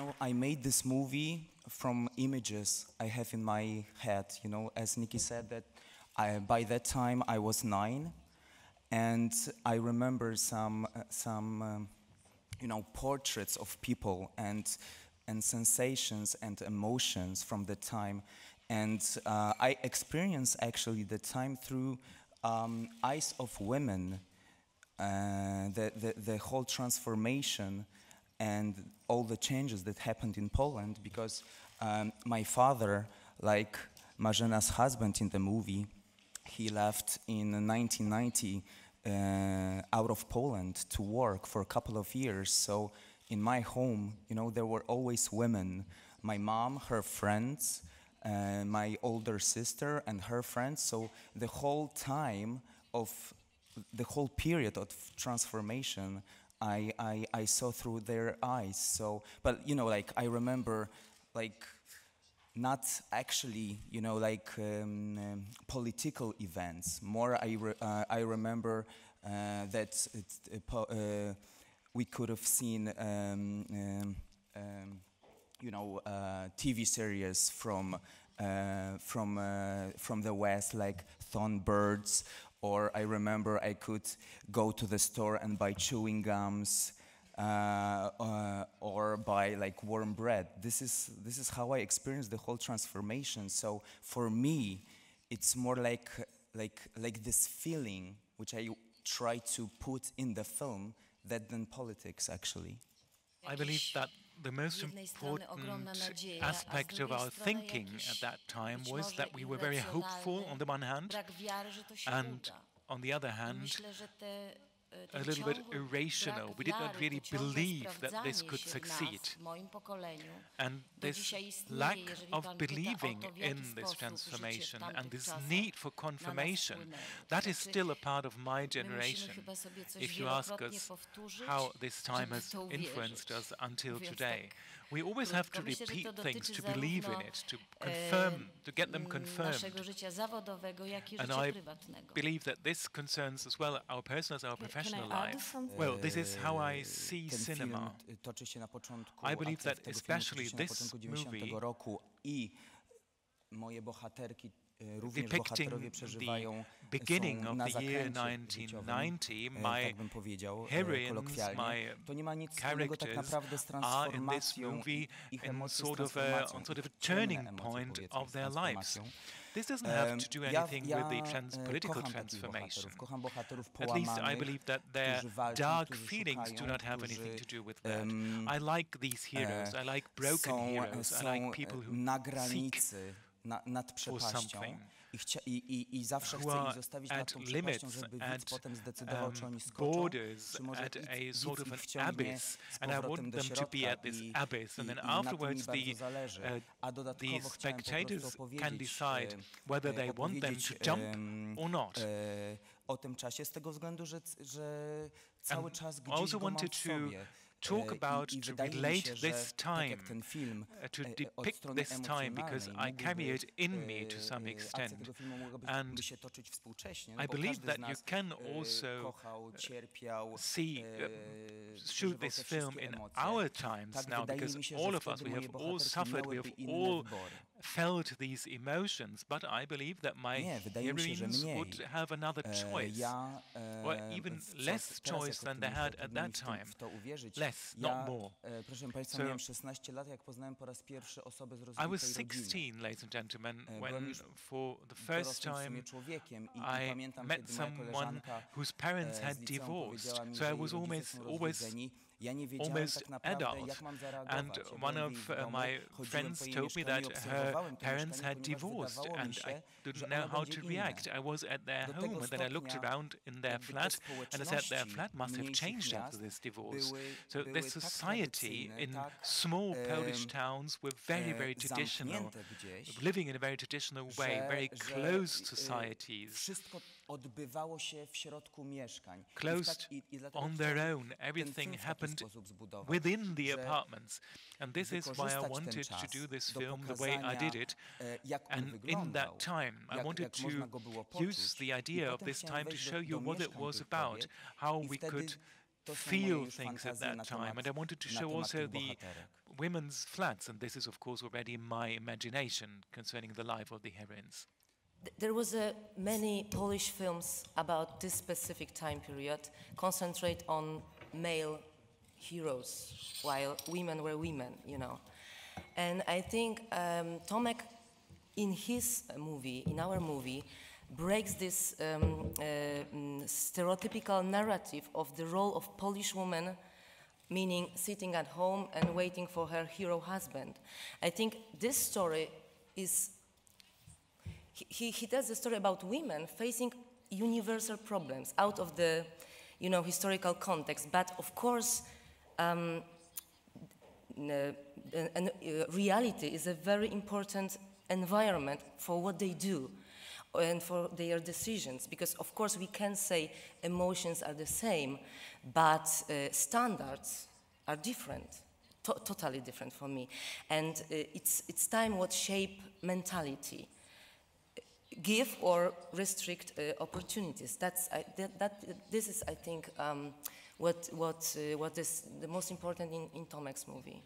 know, I made this movie from images I have in my head. You know, as Nikki said, that I, by that time I was nine, and I remember some uh, some um, you know portraits of people and and sensations and emotions from the time, and uh, I experienced actually the time through um, eyes of women, uh, the, the the whole transformation and all the changes that happened in Poland because um, my father, like Marzena's husband in the movie, he left in 1990 uh, out of Poland to work for a couple of years. So in my home, you know, there were always women. My mom, her friends, uh, my older sister and her friends. So the whole time of the whole period of transformation I, I, I saw through their eyes. So, but you know, like I remember, like not actually, you know, like um, um, political events. More, I re uh, I remember uh, that uh, uh, we could have seen, um, um, um you know, uh, TV series from uh, from from the West, like Thorn Birds or I remember I could go to the store and buy chewing gums uh, uh, or buy like warm bread. This is, this is how I experienced the whole transformation. So for me, it's more like, like, like this feeling which I try to put in the film that than politics actually. I believe that the most important aspect of our thinking at that time was that we were very hopeful on the one hand, and on the other hand, a little bit irrational. We did not really believe that this could succeed. And this lack of believing in this transformation and this need for confirmation, that is still a part of my generation. If you ask us how this time has influenced us until today, we always have to repeat things to believe in it, to confirm, to get them confirmed. And I believe that this concerns as well our personal as our professional life. Well, this is how I see cinema. I believe that especially this movie depicting the beginning of the year 1990, my heroines, my characters are in this movie in sort of a, on sort of a turning point of their lives. This doesn't have to do anything with the trans political transformation. At least I believe that their dark feelings do not have anything to do with that. I like these heroes. I like broken heroes. I like people who seek na, nad przepaścią i, chcia, i, i, i zawsze chcę ich zostawić nad tą przepaścią, żeby widz potem zdecydował, um, czy oni skoczą, czy może at a sort of an abyss, and I want them to be at this abyss, and then afterwards the, uh, the spectators can decide whether they want them to jump or not. O tym czasie z tego względu, że, że cały czas gdzieś go mam w sobie. talk about, to relate this time, uh, to depict this time, because I carry it in me to some extent. And I believe that you can also see, uh, shoot this film in our times now, because all of us, we have all suffered, we have all felt these emotions, but I believe that my heroines would have another choice, or even less choice than they had at that time. Less, not more. So, I was 16, ladies and gentlemen, when for the first time I met someone whose parents had divorced. So I was almost always almost adult. And one of uh, my friends told me that her parents had divorced and I didn't know how to react. I was at their home and then I looked around in their flat and I said their flat must have changed after this divorce. So the society in small Polish towns were very, very traditional, living in a very traditional way, very closed societies closed on their own. Everything happened within the apartments. And this is why I wanted to do this film the way I did it. And in that time, I wanted to use the idea of this time to show you what it was about, how we could feel things at that time. And I wanted to show also the women's flats, and this is, of course, already my imagination concerning the life of the heroines. There was uh, many Polish films about this specific time period, concentrate on male heroes, while women were women, you know. And I think um, Tomek, in his movie, in our movie, breaks this um, uh, mm, stereotypical narrative of the role of Polish woman, meaning sitting at home and waiting for her hero husband. I think this story is, he, he tells a story about women facing universal problems out of the, you know, historical context, but of course, um, and uh, reality is a very important environment for what they do and for their decisions. Because of course we can say emotions are the same but uh, standards are different to totally different for me. And uh, it's it's time what shape mentality give or restrict uh, opportunities. That's I, that, that, this is i think um, what what uh, what is the most important in, in Tomek's movie